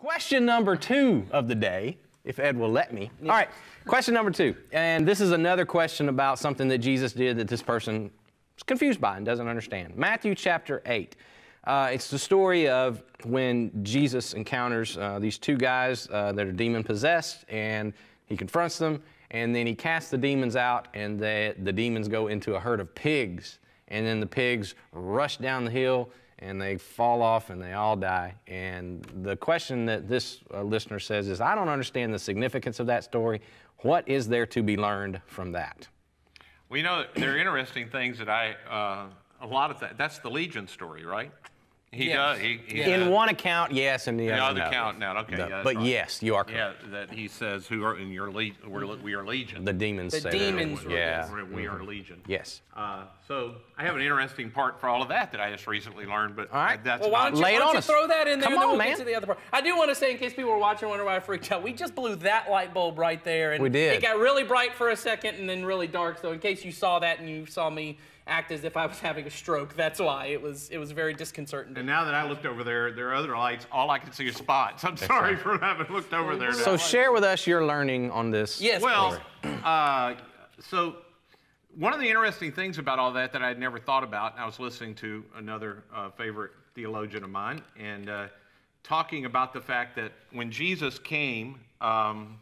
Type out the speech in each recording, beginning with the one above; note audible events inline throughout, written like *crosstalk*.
Question number two of the day, if Ed will let me. All right, question number two. And this is another question about something that Jesus did that this person is confused by and doesn't understand. Matthew chapter 8. Uh, it's the story of when Jesus encounters uh, these two guys uh, that are demon possessed, and he confronts them, and then he casts the demons out, and the, the demons go into a herd of pigs. And then the pigs rush down the hill and they fall off and they all die. And the question that this uh, listener says is I don't understand the significance of that story. What is there to be learned from that? Well, you know, there are interesting things that I, uh, a lot of that, that's the Legion story, right? He Yes. does. He, he In does. one account, yes, and the The other other no. account now, okay. The- yeah, but right. yes, you are correct. Yeah, that he says, "Who are in your legion? We're, we are legion." The demons The say demons that. were- Yeah. We're- we are legion. Yes. Uh, so I have an interesting part for all of that that I just recently learned, but All right. that's Well, why don't you, Lay it why don't on you us. throw that in there Come and then on, we'll man. get to the other part. I do want to say, in case people were watching, wonder why I freaked out, we just blew that light bulb right there. And We did. It got really bright for a second and then really dark. So in case you saw that and you saw me act as if I was having a stroke, that's why. It was it was very disconcerting. And now that I looked over there, there are other lights. All I can see is spots. I'm sorry for having looked over there. So now. share with us your learning on this. Yes, Well, uh, so one of the interesting things about all that that I'd never thought about, and I was listening to another uh, favorite theologian of mine, and uh, talking about the fact that when Jesus came, um,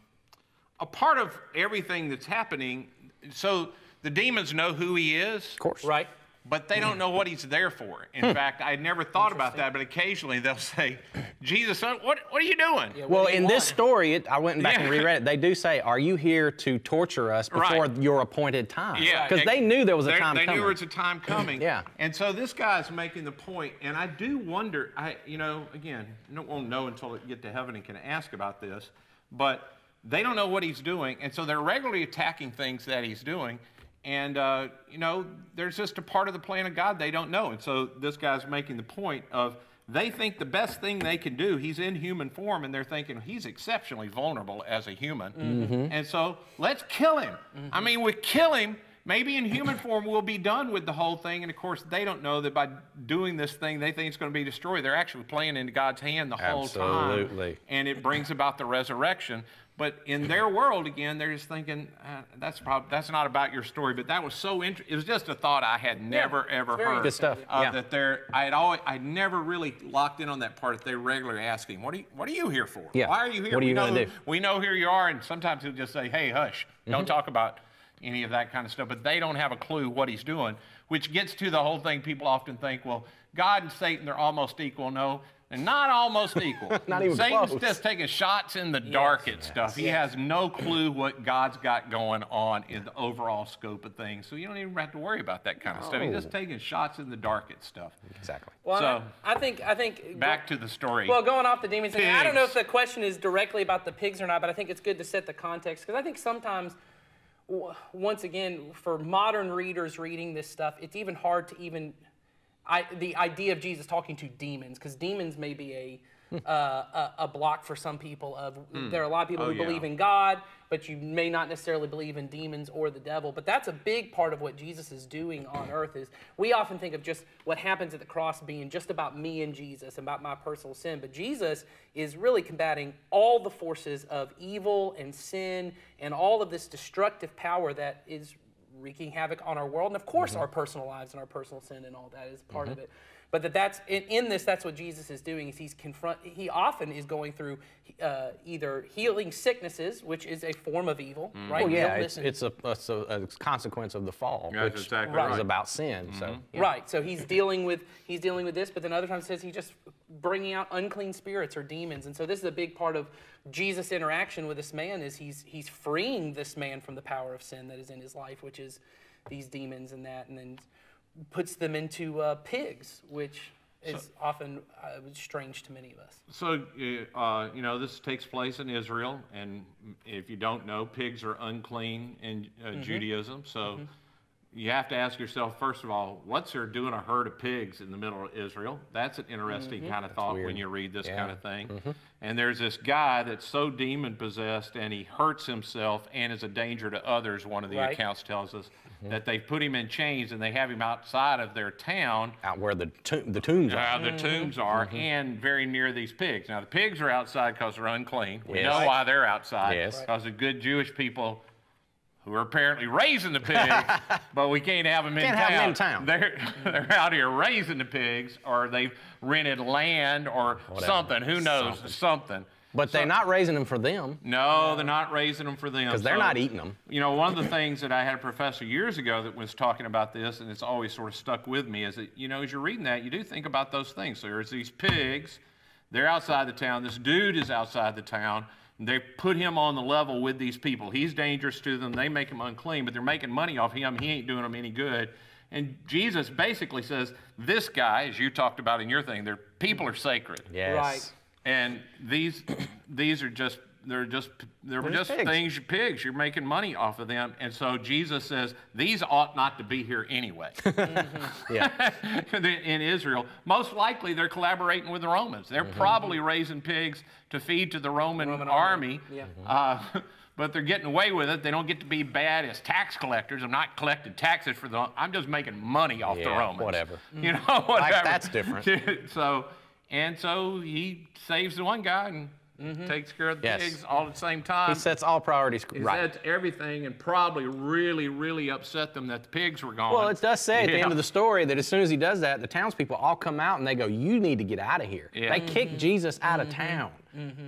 a part of everything that's happening, so the demons know who he is, Of course. right. but they don't know what he's there for. In hmm. fact, I'd never thought about that, but occasionally they'll say, Jesus, what, what are you doing? Yeah, Well, do you in this story, it, I went back and reread it. They do say, "Are you here to torture us before Right. your appointed time?" Yeah, because they knew there was a they- time They coming. knew there was a time *clears throat* coming. Yeah. And so this guy's making the point, and I do wonder. I, you know, again, no one won't know until they get to heaven and can ask about this, but they don't know what he's doing, and so they're regularly attacking things that he's doing. And uh, you know, there's just a part of the plan of God they don't know, and so this guy's making the point of they think the best thing they can do. He's in human form, and they're thinking he's exceptionally vulnerable as a human, Mm-hmm. and so let's kill him. I mean, we kill him. Maybe in human form we'll be done with the whole thing. And of course, they don't know that by doing this thing they think it's going to be destroyed. They're actually playing into God's hand the whole time. Absolutely. And it brings about the resurrection. But in their world, again, they're just thinking uh, that's prob- that's not about your story. But that was so interesting. It was just a thought I had never ever very heard. Good stuff, Of yeah. That they're I had always I never really locked in on that part. That they're regularly asking, "What are you What are you here for? Yeah. Why are you here? What are we you know gonna who- do?" we know here you are, and sometimes he'll just say, "Hey, hush, don't Mm-hmm. talk about any of that kind of stuff." But they don't have a clue what he's doing, which gets to the whole thing. People often think, "Well, God and Satan they're almost equal." No, they're not almost equal. *laughs* Not even Satan's close. just taking shots in the dark at stuff. He has no clue what God's got going on in the overall scope of things. So you don't even have to worry about that kind of stuff. He's just oh. taking shots in the dark at stuff. exactly. Well, So- I, I think I think Back to the story. Well, going off the demons thing, I don't know if the question is directly about the pigs or not, but I think it's good to set the context because I think sometimes, once again, for modern readers reading this stuff, it's even hard to even, I, the idea of Jesus talking to demons because demons may be a, *laughs* uh, a a block for some people. Of there are a lot of people Oh, who yeah. believe in God, but you may not necessarily believe in demons or the devil. But that's a big part of what Jesus is doing on earth. Is we often think of just what happens at the cross being just about me and Jesus, and about my personal sin. But Jesus is really combating all the forces of evil and sin and all of this destructive power that is wreaking havoc on our world, and of course mm-hmm. our personal lives and our personal sin and all that is part of mm-hmm. it. But that that's in, in this, that's what Jesus is doing. Is he's confront. He often is going through uh, either healing sicknesses, which is a form of evil, right? Well, yeah, it's, it's a, it's a, a consequence of the fall, That's which exactly is right. about sin. So, yeah. Right. So he's dealing with he's dealing with this, but then other times it says he's just bringing out unclean spirits or demons, and so this is a big part of Jesus' interaction with this man is he's he's freeing this man from the power of sin that is in his life, which is these demons and that, and then puts them into uh, pigs, which is often uh, strange to many of us. So, uh, you know, this takes place in Israel, and if you don't know, pigs are unclean in uh, Mm-hmm. Judaism. So, you have to ask yourself, first of all, what's there doing a herd of pigs in the middle of Israel? That's an interesting mm-hmm. kind of thought when you read this Yeah. kind of thing. Mm-hmm. And there's this guy that's so demon possessed and he hurts himself and is a danger to others, one of the Right. accounts tells us, mm-hmm. that they put him in chains and they have him outside of their town Out where the, to- the tombs are. uh, the tombs are, and very near these pigs. Now, the pigs are outside because they're unclean. We Yes. know why they're outside. Yes. Because the good Jewish people who are apparently raising the pigs, *laughs* but we can't have them in Can't town. have 'em in town. They're, *laughs* they're out here raising the pigs, or they've rented land or something. Who knows? Something. But they're not raising them for them No, they're not raising them for them. because they're So- not eating them. you know, one of the things that I had a professor years ago that was talking about this, and it's always sort of stuck with me, is that, you know, as you're reading that, you do think about those things. So there's these pigs, they're outside the town. This dude is outside the town. They put him on the level with these people. He's dangerous to them. They make him unclean, but they're making money off him. He ain't doing them any good. And Jesus basically says, this guy, as you talked about in your thing, their people are sacred. Yes. Right. And these these are just they're just they're, They're just just pigs. things pigs. You're making money off of them. And so Jesus says these ought not to be here anyway. *laughs* Yeah. *laughs* in Israel, most likely they're collaborating with the Romans. They're Mm-hmm. probably raising pigs to feed to the Roman, Roman army. army. Yeah. Uh, *laughs* but they're getting away with it. They don't get to be bad as tax collectors. I'm not collecting taxes for them. I'm just making money off the Yeah, Romans. whatever. You know, whatever. that's different. so, and so he saves the one guy and Mm-hmm. takes care of the Yes. pigs all at the same time. He sets all priorities He right. said everything and probably really, really upset them that the pigs were gone. Well, it does say at the end of the story that as soon as he does that, the townspeople all come out and they go, "You need to get out of here." Yeah. They mm-hmm. kick Jesus out of mm-hmm. town.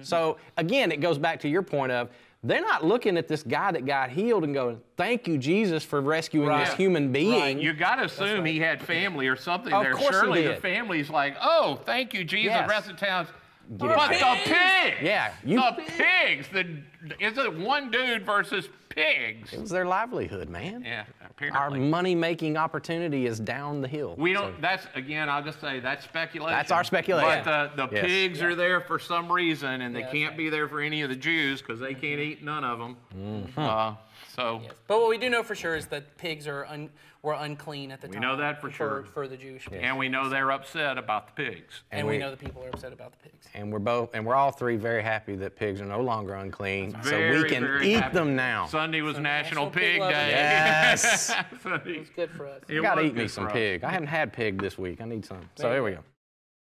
So again, it goes back to your point of they're not looking at this guy that got healed and going, "Thank you, Jesus, for rescuing this human being." You got to assume he had family or something Of there. course he Surely the family's like, oh, thank you, Jesus. Yes. Rest of the town's. it But the pigs! Yeah, you- the pigs! The, is it one dude versus pigs? It was their livelihood, man. Yeah, Our money-making opportunity is down the hill. we don't, that's, again, I'll just say, that's speculation. That's our speculation. But the, the Yes. pigs are there for some reason, and they Yeah, can't okay. be there for any of the Jews because they can't eat none of them. Mm-hmm. Uh, so, Yes. But what we do know for sure is that pigs are un, were unclean at the We time. We know that for sure. For the Jewish people. and we know they're upset about the pigs. And, And we, we- know the people are upset about the pigs. and we're both, and we're all three very happy that pigs are no longer unclean, so Very, we can eat happy. them now. Sunday was National, National Pig, Pig Day. Day. Yes. *laughs* Sunday. It's good for us. It I gotta eat me some pig. I haven't had pig this week. I need some. So here we go.